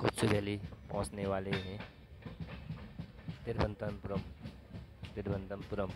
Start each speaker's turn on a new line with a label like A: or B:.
A: कुछ वैली पहुँचने वाले हैं। तिरुवनंतपुरम तिरुवनंतपुरम।